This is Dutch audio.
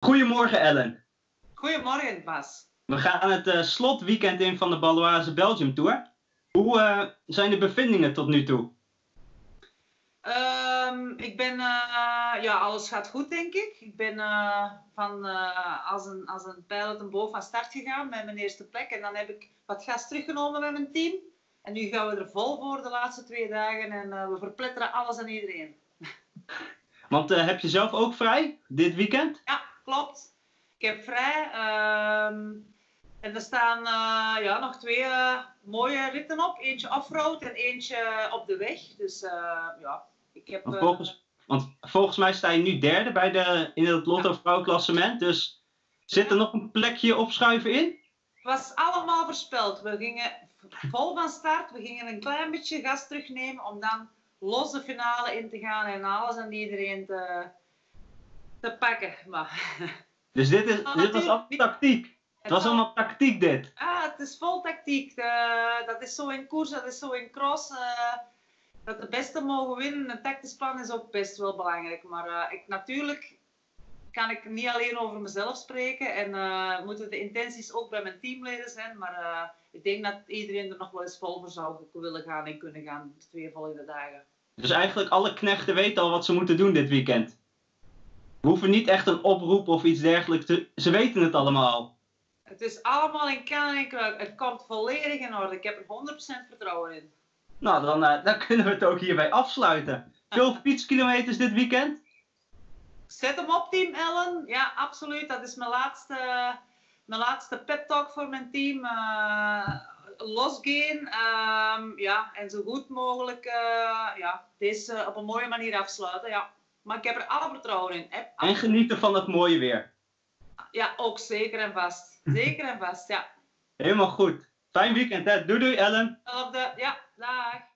Goedemorgen Ellen. Goedemorgen Bas. We gaan het uh, slotweekend in van de Baloise Belgium Tour. Hoe uh, zijn de bevindingen tot nu toe? Um, ik ben, uh, ja, alles gaat goed denk ik. Ik ben van, als, een, als een pijl uit een boog van start gegaan met mijn eerste plek. En dan heb ik wat gas teruggenomen met mijn team. En nu gaan we er vol voor de laatste twee dagen en we verpletteren alles en iedereen. Want heb je zelf ook vrij dit weekend? Ja, klopt. Ik heb vrij. Uh, en er staan uh, ja, nog twee uh, mooie ritten op. Eentje offroad en eentje op de weg. Dus uh, ja, ik heb... Want volgens, want volgens mij sta je nu derde bij de, in het Lotto Vrouw klassement. Dus zit er nog een plekje opschuiven in? Het was allemaal voorspeld. We gingen vol van start. We gingen een klein beetje gas terugnemen om dan los de finale in te gaan en alles en iedereen te, te pakken. Maar... Dus dit, is, dit was allemaal tactiek? Het was allemaal tactiek dit? Ja, het is vol tactiek. Uh, dat is zo in koers, dat is zo in cross. Uh, dat de beste mogen winnen. Een tactisch plan is ook best wel belangrijk. Maar uh, ik, natuurlijk kan ik niet alleen over mezelf spreken. En moeten de intenties ook bij mijn teamleden zijn. Maar ik denk dat iedereen er nog wel eens vol voor zou willen gaan en kunnen gaan de twee volgende dagen. Dus eigenlijk alle knechten weten al wat ze moeten doen dit weekend? We hoeven niet echt een oproep of iets dergelijks te... Ze weten het allemaal. Het is allemaal in kan en kruik. Het komt volledig in orde. Ik heb er 100% vertrouwen in. Nou, dan, uh, dan kunnen we het ook hierbij afsluiten. Veel fietskilometers dit weekend? Zet hem op, team Ellen. Ja, absoluut. Dat is mijn laatste, mijn laatste pep talk voor mijn team. Uh, losgaan. Um, ja, en zo goed mogelijk uh, ja, deze op een mooie manier afsluiten. Ja. Maar ik heb er alle vertrouwen in. En genieten van het mooie weer. Ja, ook zeker en vast. Zeker en vast, ja. Helemaal goed. Fijn weekend, hè. Doei doei, Ellen. de, ja, dag.